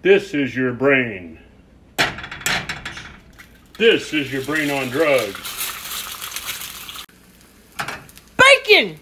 This is your brain. This is your brain on drugs. Bacon!